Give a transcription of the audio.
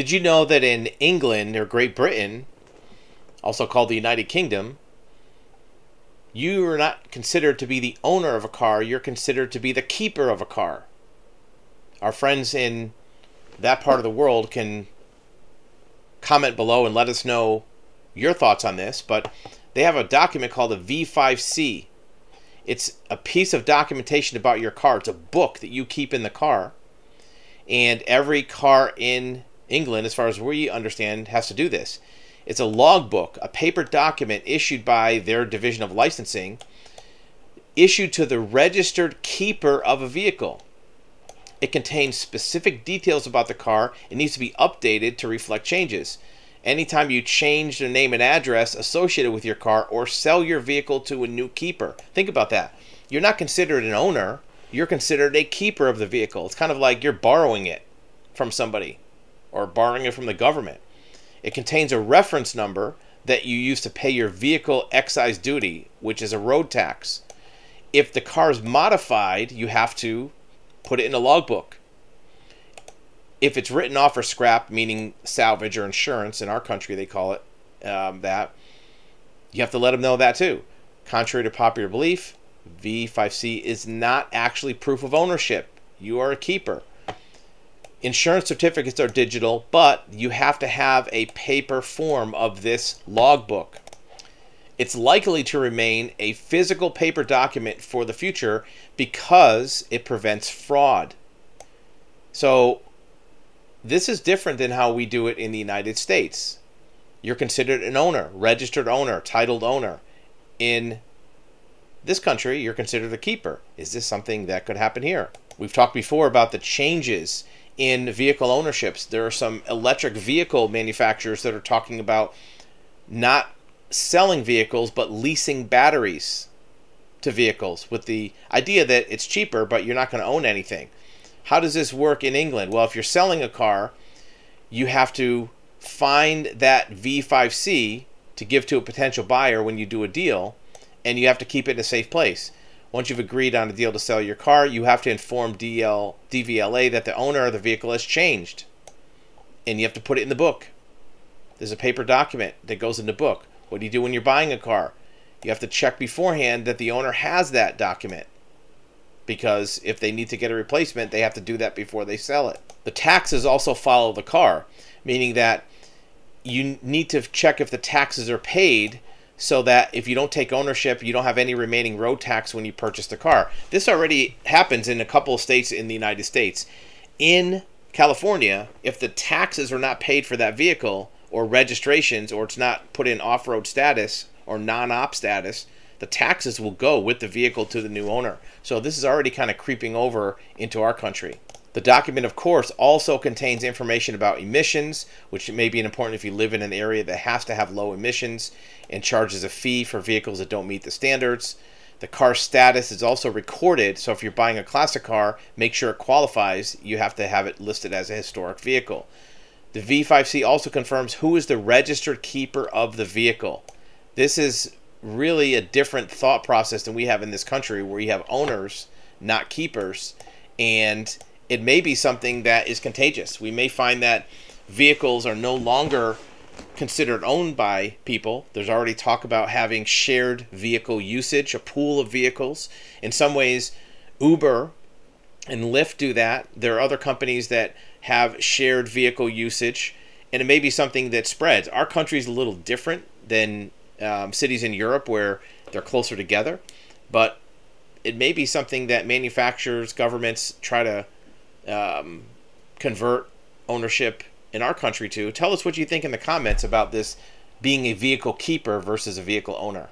Did you know that in England or Great Britain, also called the United Kingdom, you are not considered to be the owner of a car, you're considered to be the keeper of a car. Our friends in that part of the world can comment below and let us know your thoughts on this, but they have a document called a V5C. It's a piece of documentation about your car. It's a book that you keep in the car. And every car in England, as far as we understand, has to do this. It's a logbook, a paper document issued by their division of licensing, issued to the registered keeper of a vehicle. It contains specific details about the car. It needs to be updated to reflect changes. Anytime you change the name and address associated with your car or sell your vehicle to a new keeper, think about that. You're not considered an owner, you're considered a keeper of the vehicle. It's kind of like you're borrowing it from somebody or borrowing it from the government. It contains a reference number that you use to pay your vehicle excise duty, which is a road tax. If the car is modified, you have to put it in a logbook. If it's written off or scrap, meaning salvage or insurance, in our country they call it um, that, you have to let them know that too. Contrary to popular belief, V5C is not actually proof of ownership. You are a keeper. Insurance certificates are digital, but you have to have a paper form of this logbook. It's likely to remain a physical paper document for the future because it prevents fraud. So, this is different than how we do it in the United States. You're considered an owner, registered owner, titled owner. In this country, you're considered a keeper. Is this something that could happen here? We've talked before about the changes in vehicle ownerships. There are some electric vehicle manufacturers that are talking about not selling vehicles but leasing batteries to vehicles with the idea that it's cheaper but you're not going to own anything. How does this work in England? Well, if you're selling a car, you have to find that V5C to give to a potential buyer when you do a deal and you have to keep it in a safe place. Once you've agreed on a deal to sell your car, you have to inform DL, DVLA that the owner of the vehicle has changed. And you have to put it in the book. There's a paper document that goes in the book. What do you do when you're buying a car? You have to check beforehand that the owner has that document. Because if they need to get a replacement, they have to do that before they sell it. The taxes also follow the car, meaning that you need to check if the taxes are paid so that if you don't take ownership, you don't have any remaining road tax when you purchase the car. This already happens in a couple of states in the United States. In California, if the taxes are not paid for that vehicle or registrations or it's not put in off-road status or non-op status, the taxes will go with the vehicle to the new owner. So this is already kind of creeping over into our country. The document, of course, also contains information about emissions, which may be important if you live in an area that has to have low emissions, and charges a fee for vehicles that don't meet the standards. The car status is also recorded, so if you're buying a classic car, make sure it qualifies. You have to have it listed as a historic vehicle. The V5C also confirms who is the registered keeper of the vehicle. This is really a different thought process than we have in this country, where you have owners, not keepers, and it may be something that is contagious. We may find that vehicles are no longer considered owned by people. There's already talk about having shared vehicle usage, a pool of vehicles. In some ways, Uber and Lyft do that. There are other companies that have shared vehicle usage, and it may be something that spreads. Our country is a little different than um, cities in Europe where they're closer together, but it may be something that manufacturers, governments try to um, convert ownership in our country to. Tell us what you think in the comments about this being a vehicle keeper versus a vehicle owner.